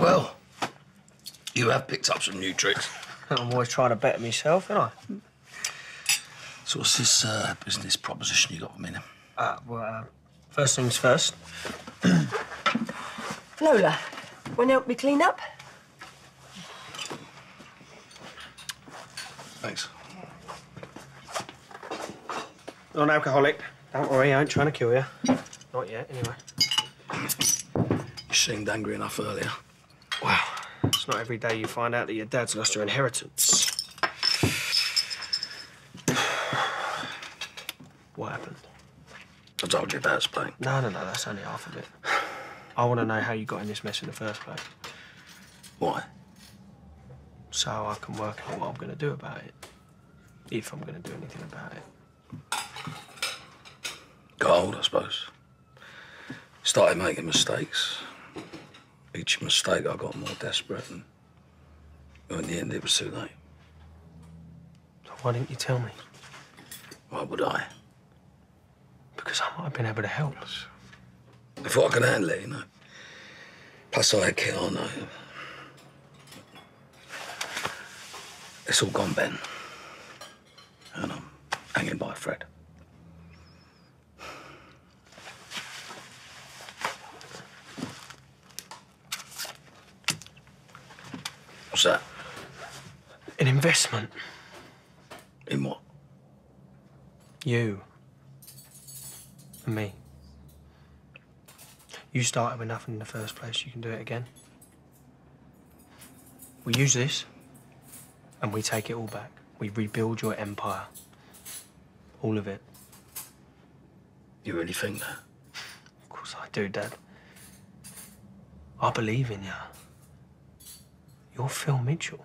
Well, you have picked up some new tricks. I'm always trying to better myself, ain't I? So what's this uh, business proposition you got for me then? Uh, well, uh, first things first. Lola, want to help me clean up? Thanks. Not an alcoholic. Don't worry, I ain't trying to kill you. Not yet, anyway. You seemed angry enough earlier. Wow, it's not every day you find out that your dad's lost your inheritance. What happened? I told you about Spain. No, no, no, that's only half of it. I want to know how you got in this mess in the first place, Why? so I can work out what I'm going to do about it. If I'm going to do anything about it. Got old, I suppose. Started making mistakes. Each mistake I got more desperate and in the end it was too late. So why didn't you tell me? Why would I? Because I might have been able to help. I thought I could handle it, you know. Plus I had Keanu. It's all gone, Ben. And I'm hanging by a What's that? An investment. In what? You. And me. You started with nothing in the first place. You can do it again. We use this, and we take it all back. We rebuild your empire. All of it. You really think that? Of course I do, Dad. I believe in you. You're Phil Mitchell.